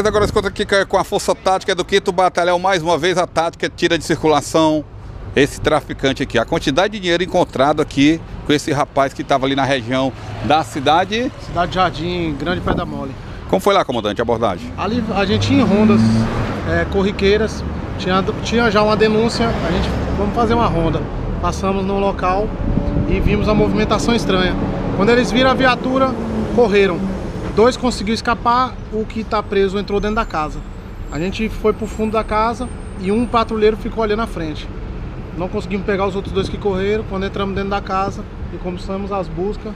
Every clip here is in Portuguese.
Mas agora escuta aqui com a força tática do Quinto Batalhão, mais uma vez a tática tira de circulação esse traficante aqui. A quantidade de dinheiro encontrado aqui com esse rapaz que estava ali na região da cidade. Cidade Jardim, Grande Pedra Mole. Como foi lá, comandante, a abordagem? Ali a gente tinha rondas é, corriqueiras, tinha, tinha já uma denúncia, a gente vamos fazer uma ronda. Passamos no local e vimos a movimentação estranha. Quando eles viram a viatura, correram. Dois conseguiu escapar, o que está preso entrou dentro da casa. A gente foi para o fundo da casa e um patrulheiro ficou ali na frente. Não conseguimos pegar os outros dois que correram. Quando entramos dentro da casa e começamos as buscas,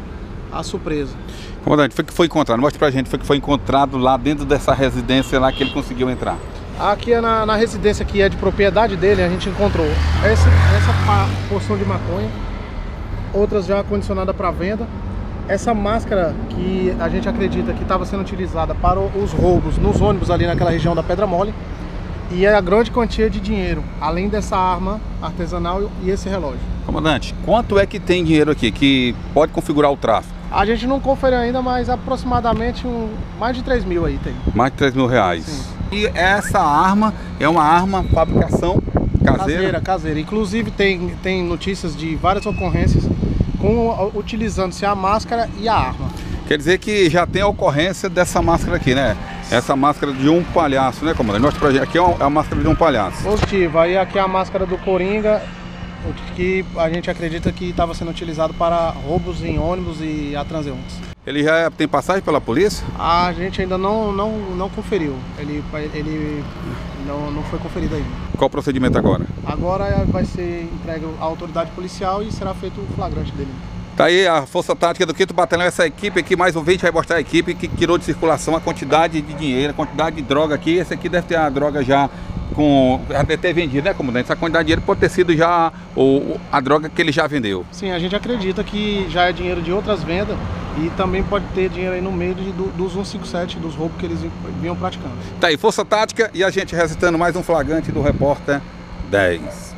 a surpresa. Comandante, foi que foi encontrado? Mostre pra gente, foi que foi encontrado lá dentro dessa residência lá que ele conseguiu entrar. Aqui é na, na residência que é de propriedade dele, a gente encontrou essa, essa porção de maconha, outras já condicionadas para venda. Essa máscara que a gente acredita que estava sendo utilizada para os roubos nos ônibus ali naquela região da Pedra Mole e é a grande quantia de dinheiro, além dessa arma artesanal e esse relógio. Comandante, quanto é que tem dinheiro aqui que pode configurar o tráfico? A gente não conferiu ainda, mas aproximadamente um, mais de 3 mil aí tem. Mais de 3 mil reais. Sim. E essa arma é uma arma fabricação caseira? Caseira, caseira. Inclusive tem, tem notícias de várias ocorrências com utilizando-se a máscara e a arma. Quer dizer que já tem a ocorrência dessa máscara aqui, né? Essa máscara de um palhaço, né, comandante? Nosso projeto aqui é, é a máscara de um palhaço. Positivo. Aí aqui é a máscara do Coringa, que a gente acredita que estava sendo utilizado para roubos em ônibus e a transeuntes. Ele já tem passagem pela polícia? A gente ainda não, não, não conferiu. Ele, ele não, não foi conferido ainda. Qual o procedimento agora? Agora vai ser entregue à autoridade policial e será feito o flagrante dele. Tá aí a Força Tática do 5 Batalhão, essa equipe aqui, mais um vídeo vai mostrar a equipe que tirou de circulação a quantidade de dinheiro, a quantidade de droga aqui. Esse aqui deve ter a droga já com. Já ter vendido, né, comandante? Essa quantidade de dinheiro pode ter sido já o, a droga que ele já vendeu. Sim, a gente acredita que já é dinheiro de outras vendas e também pode ter dinheiro aí no meio de, do, dos 157, dos roubos que eles vinham praticando. Tá aí, Força Tática e a gente recitando mais um flagrante do repórter 10.